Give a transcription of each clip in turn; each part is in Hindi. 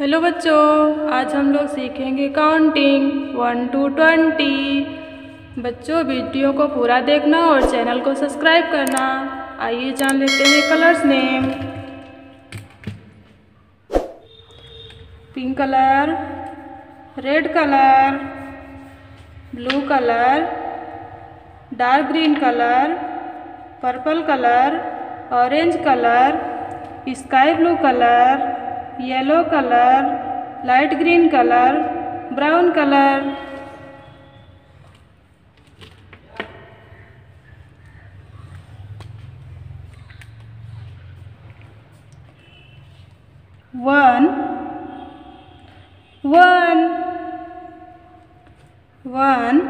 हेलो बच्चों, आज हम लोग सीखेंगे काउंटिंग वन टू ट्वेंटी बच्चों, वीडियो को पूरा देखना और चैनल को सब्सक्राइब करना। आइए जान लेते हैं colours name pink colour red colour blue colour dark green colour purple colour orange colour sky blue colour yellow colour light green colour brown colour. One one one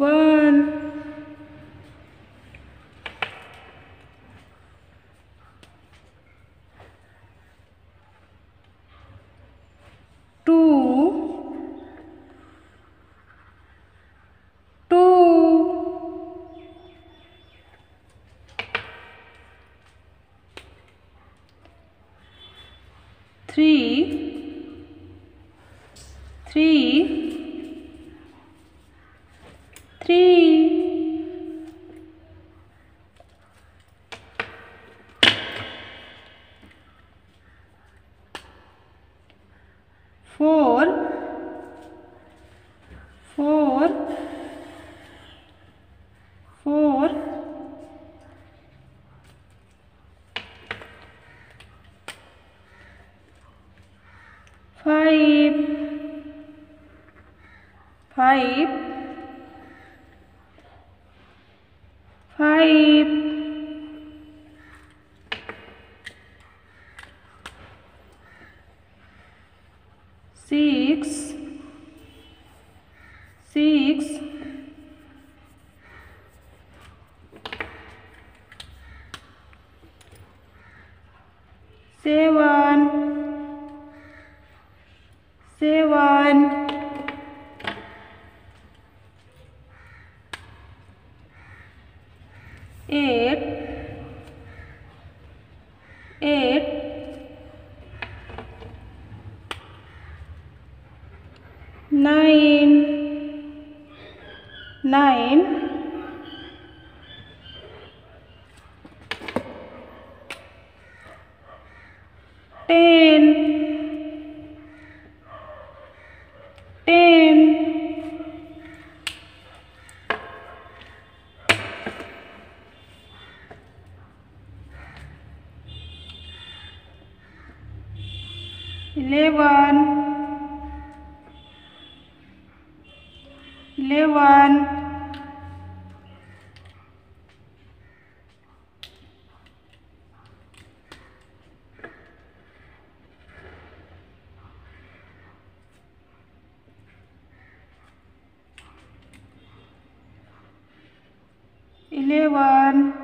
one. three, three, four, five five six six seven seven 8 9 9 10 eleven eleven eleven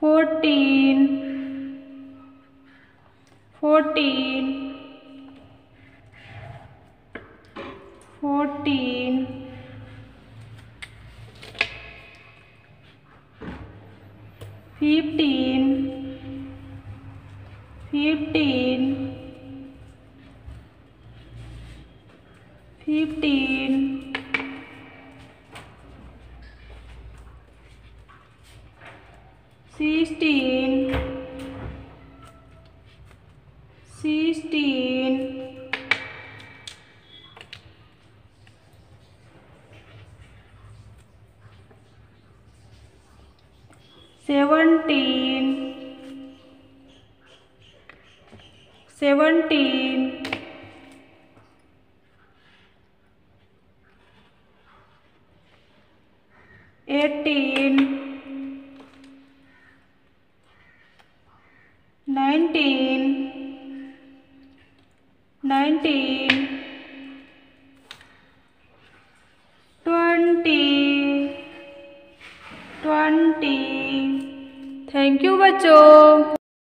fourteen. Fourteen. Fourteen. Fifteen. Fifteen. Fifteen sixteen sixteen seventeen seventeen eighteen nineteen nineteen twenty twenty. Thank you बच्चों।